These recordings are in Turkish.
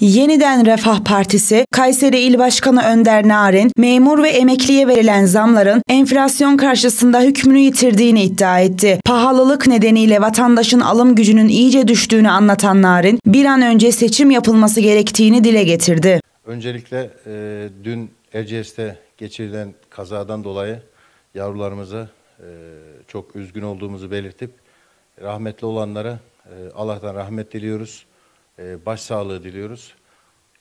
Yeniden Refah Partisi, Kayseri İl Başkanı Önder Narin, memur ve emekliye verilen zamların enflasyon karşısında hükmünü yitirdiğini iddia etti. Pahalılık nedeniyle vatandaşın alım gücünün iyice düştüğünü anlatan Narin, bir an önce seçim yapılması gerektiğini dile getirdi. Öncelikle e, dün Erciyes'te geçirilen kazadan dolayı yavrularımıza e, çok üzgün olduğumuzu belirtip rahmetli olanlara e, Allah'tan rahmet diliyoruz. E, başsağlığı diliyoruz.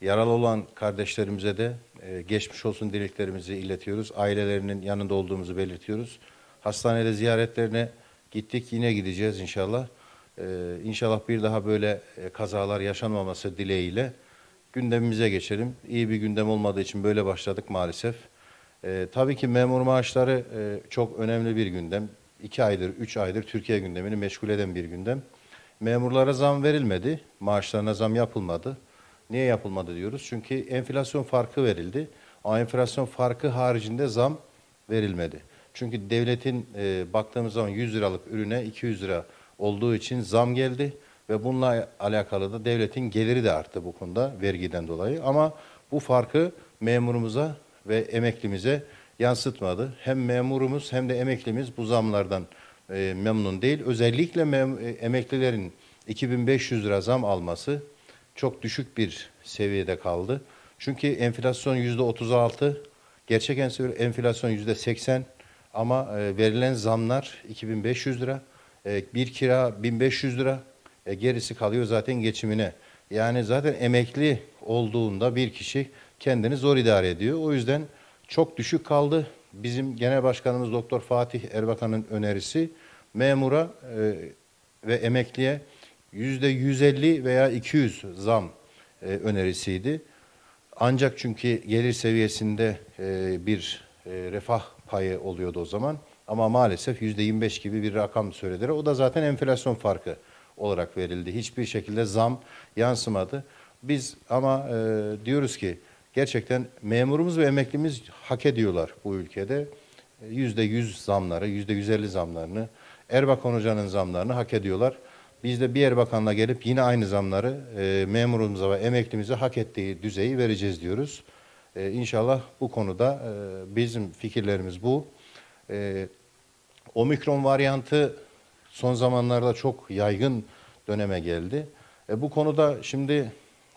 Yaralı olan kardeşlerimize de e, geçmiş olsun dileklerimizi iletiyoruz. Ailelerinin yanında olduğumuzu belirtiyoruz. Hastanede ziyaretlerine gittik, yine gideceğiz inşallah. E, inşallah bir daha böyle kazalar yaşanmaması dileğiyle gündemimize geçelim. İyi bir gündem olmadığı için böyle başladık maalesef. E, tabii ki memur maaşları e, çok önemli bir gündem. İki aydır, üç aydır Türkiye gündemini meşgul eden bir gündem. Memurlara zam verilmedi, maaşlarına zam yapılmadı. Niye yapılmadı diyoruz? Çünkü enflasyon farkı verildi. O enflasyon farkı haricinde zam verilmedi. Çünkü devletin e, baktığımız zaman 100 liralık ürüne 200 lira olduğu için zam geldi ve bununla alakalı da devletin geliri de arttı bu konuda vergiden dolayı. Ama bu farkı memurumuza ve emeklimize yansıtmadı. Hem memurumuz hem de emeklimiz bu zamlardan e, memnun değil. Özellikle mem e, emeklilerin 2500 lira zam alması çok düşük bir seviyede kaldı. Çünkü enflasyon yüzde 36, gerçek enflasyon yüzde 80 ama e, verilen zamlar 2500 lira, bir kira 1500 lira, gerisi kalıyor zaten geçimine. Yani zaten emekli olduğunda bir kişi kendini zor idare ediyor. O yüzden çok düşük kaldı. Bizim Genel Başkanımız Doktor Fatih Erbakan'ın önerisi memura e, ve emekliye yüzde 150 veya 200 zam e, önerisiydi. Ancak çünkü gelir seviyesinde e, bir e, refah payı oluyordu o zaman. Ama maalesef yüzde 25 gibi bir rakam söylediler. O da zaten enflasyon farkı olarak verildi. Hiçbir şekilde zam yansımadı. Biz ama e, diyoruz ki gerçekten memurumuz ve emeklimiz hak ediyorlar bu ülkede. Yüzde yüz zamları, yüzde yüz elli zamlarını, Erbakan Hoca'nın zamlarını hak ediyorlar. Biz de bir Erbakan'la gelip yine aynı zamları e, memurumuza ve emeklimize hak ettiği düzeyi vereceğiz diyoruz. E, inşallah bu konuda e, bizim fikirlerimiz bu. E, omikron varyantı son zamanlarda çok yaygın döneme geldi. E, bu konuda şimdi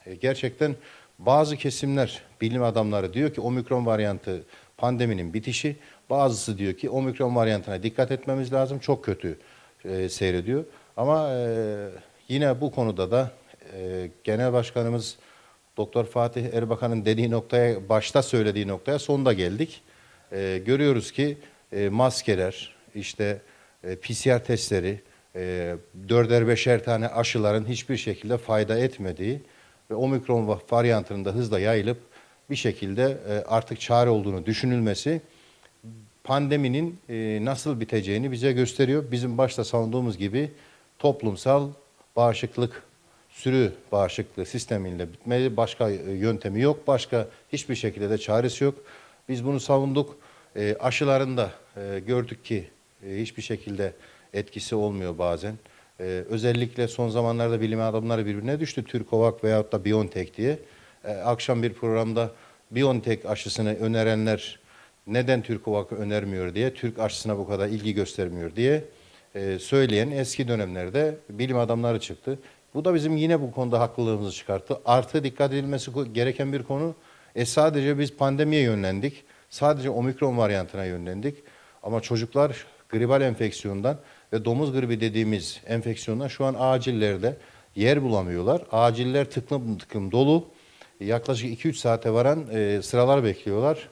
e, gerçekten bazı kesimler, bilim adamları diyor ki omikron varyantı pandeminin bitişi. Bazısı diyor ki omikron varyantına dikkat etmemiz lazım. Çok kötü e, seyrediyor. Ama e, yine bu konuda da e, Genel Başkanımız Doktor Fatih Erbakan'ın dediği noktaya, başta söylediği noktaya sonunda geldik. E, görüyoruz ki e, maskeler, işte e, PCR testleri, e, dörder beşer tane aşıların hiçbir şekilde fayda etmediği ve omikron varyantının da hızla yayılıp bir şekilde e, artık çare olduğunu düşünülmesi pandeminin e, nasıl biteceğini bize gösteriyor. Bizim başta savunduğumuz gibi toplumsal bağışıklık, sürü bağışıklığı sistemiyle bitmeli. Başka e, yöntemi yok, başka hiçbir şekilde de çaresi yok. Biz bunu savunduk. E, aşıların da e, gördük ki e, hiçbir şekilde etkisi olmuyor bazen. E, özellikle son zamanlarda bilim adamları birbirine düştü. Türkovak veyahut da BioNTech diye. E, akşam bir programda BioNTech aşısını önerenler neden Türkovak'ı önermiyor diye, Türk aşısına bu kadar ilgi göstermiyor diye e, söyleyen eski dönemlerde bilim adamları çıktı. Bu da bizim yine bu konuda haklılığımızı çıkarttı. Artı dikkat edilmesi gereken bir konu. E sadece biz pandemiye yönlendik. Sadece omikron varyantına yönlendik. Ama çocuklar gribal enfeksiyondan ve domuz gribi dediğimiz enfeksiyondan şu an acillerde yer bulamıyorlar. Aciller tıklım tıklım dolu. Yaklaşık 2-3 saate varan e, sıralar bekliyorlar.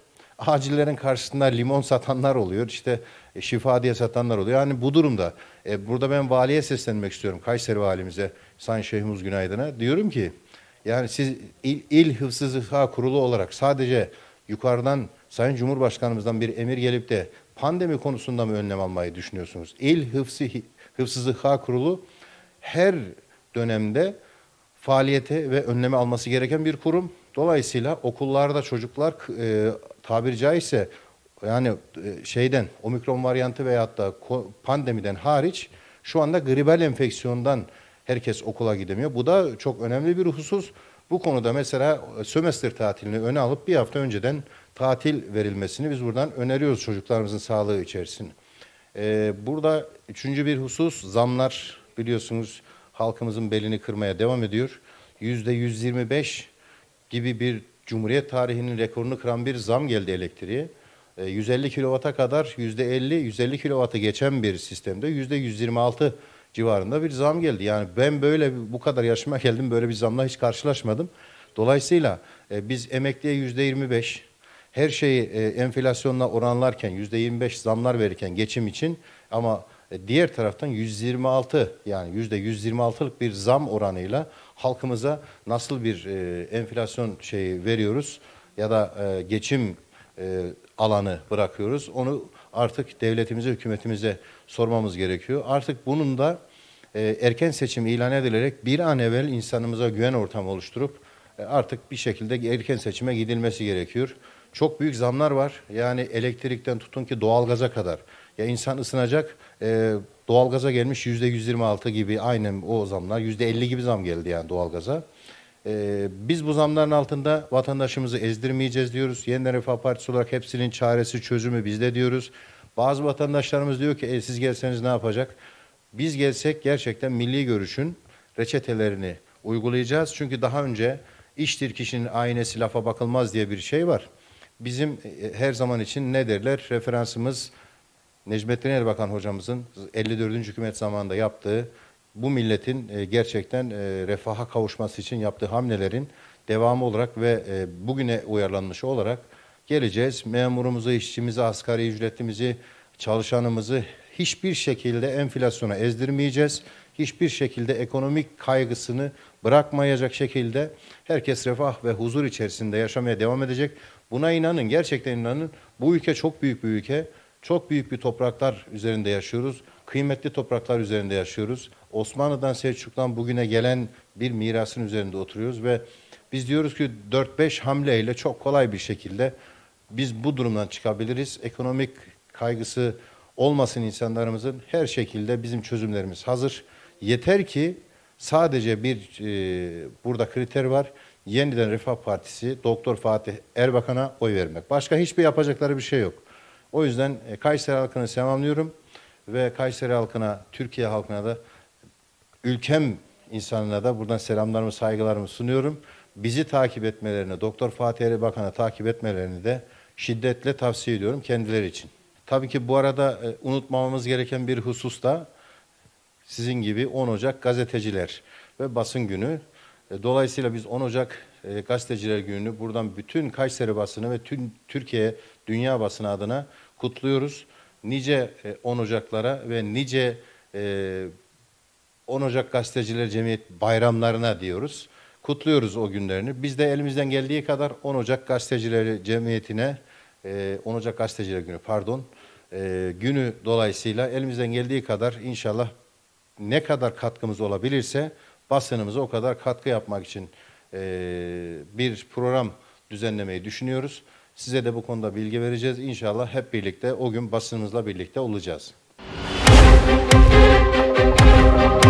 Acillerin karşısında limon satanlar oluyor. İşte e, şifa diye satanlar oluyor. Yani bu durumda e, burada ben valiye seslenmek istiyorum. Kayseri valimize, Sayın Şeyhimiz Günaydın'a. Diyorum ki yani siz il, il Hıfzı Kurulu olarak sadece yukarıdan Sayın Cumhurbaşkanımızdan bir emir gelip de pandemi konusunda mı önlem almayı düşünüyorsunuz? İl Hıfzı, Hıfzı Zıha Kurulu her dönemde faaliyete ve önleme alması gereken bir kurum. Dolayısıyla okullarda çocuklar e, tabiri caizse yani e, şeyden omikron varyantı veyahut da pandemiden hariç şu anda gribal enfeksiyondan herkes okula gidemiyor. Bu da çok önemli bir husus. Bu konuda mesela sömestr tatilini öne alıp bir hafta önceden tatil verilmesini biz buradan öneriyoruz çocuklarımızın sağlığı içerisinde. Ee, burada üçüncü bir husus zamlar biliyorsunuz halkımızın belini kırmaya devam ediyor. Yüzde 125 gibi bir Cumhuriyet tarihinin rekorunu kıran bir zam geldi elektriğe. 150 ee, kilovata kadar yüzde 50, 150 kilovatı geçen bir sistemde yüzde 126 civarında bir zam geldi. Yani ben böyle bu kadar yaşıma geldim böyle bir zamla hiç karşılaşmadım. Dolayısıyla e, biz emekliye yüzde 25, her şeyi e, enflasyonla oranlarken yüzde 25 zamlar verirken geçim için ama e, diğer taraftan 126 yani yüzde 126'lık bir zam oranıyla halkımıza nasıl bir e, enflasyon şeyi veriyoruz ya da e, geçim e, alanı bırakıyoruz. Onu artık devletimize, hükümetimize sormamız gerekiyor. Artık bunun da e, erken seçim ilan edilerek bir an evvel insanımıza güven ortamı oluşturup e, artık bir şekilde erken seçime gidilmesi gerekiyor. Çok büyük zamlar var. Yani elektrikten tutun ki doğalgaza kadar. Ya insan ısınacak, e, doğalgaza gelmiş yüzde 126 gibi aynen o zamlar. Yüzde 50 gibi zam geldi yani doğalgaza. E, biz bu zamların altında vatandaşımızı ezdirmeyeceğiz diyoruz. Yeniden Refah Partisi olarak hepsinin çaresi, çözümü bizde diyoruz. Bazı vatandaşlarımız diyor ki e, siz gelseniz ne yapacak? Biz gelsek gerçekten milli görüşün reçetelerini uygulayacağız. Çünkü daha önce iştir kişinin aynesi lafa bakılmaz diye bir şey var. Bizim e, her zaman için ne derler? Referansımız Necmettin Erbakan hocamızın 54. hükümet zamanında yaptığı bu milletin e, gerçekten e, refaha kavuşması için yaptığı hamlelerin devamı olarak ve bugüne uyarlanmış olarak geleceğiz. Memurumuzu, işçimizi, asgari ücretimizi, çalışanımızı hiçbir şekilde enflasyona ezdirmeyeceğiz. Hiçbir şekilde ekonomik kaygısını bırakmayacak şekilde herkes refah ve huzur içerisinde yaşamaya devam edecek. Buna inanın, gerçekten inanın. Bu ülke çok büyük bir ülke. Çok büyük bir topraklar üzerinde yaşıyoruz. Kıymetli topraklar üzerinde yaşıyoruz. Osmanlı'dan Selçuk'tan bugüne gelen bir mirasın üzerinde oturuyoruz ve biz diyoruz ki 4-5 hamleyle çok kolay bir şekilde biz bu durumdan çıkabiliriz. Ekonomik kaygısı olmasın insanlarımızın her şekilde bizim çözümlerimiz hazır. Yeter ki sadece bir e, burada kriter var. Yeniden Refah Partisi Doktor Fatih Erbakan'a oy vermek. Başka hiçbir yapacakları bir şey yok. O yüzden e, Kayseri halkını selamlıyorum ve Kayseri halkına, Türkiye halkına da ülkem insanına da buradan selamlarımı, saygılarımı sunuyorum. Bizi takip etmelerini, Doktor Fatih Erbakan'ı takip etmelerini de şiddetle tavsiye ediyorum kendileri için. Tabii ki bu arada e, unutmamamız gereken bir husus da sizin gibi 10 Ocak gazeteciler ve basın günü. E, dolayısıyla biz 10 Ocak e, gazeteciler gününü buradan bütün Kayseri basını ve tüm Türkiye, dünya basını adına kutluyoruz. Nice 10 Ocaklara ve nice 10 Ocak Gazeteciler Cemiyet bayramlarına diyoruz. Kutluyoruz o günlerini. Biz de elimizden geldiği kadar 10 Ocak Gazetecileri Cemiyeti'ne, 10 Ocak Gazeteciler Günü pardon, e, günü dolayısıyla elimizden geldiği kadar inşallah ne kadar katkımız olabilirse basınımıza o kadar katkı yapmak için e, bir program düzenlemeyi düşünüyoruz. Size de bu konuda bilgi vereceğiz. İnşallah hep birlikte o gün basınımızla birlikte olacağız. Müzik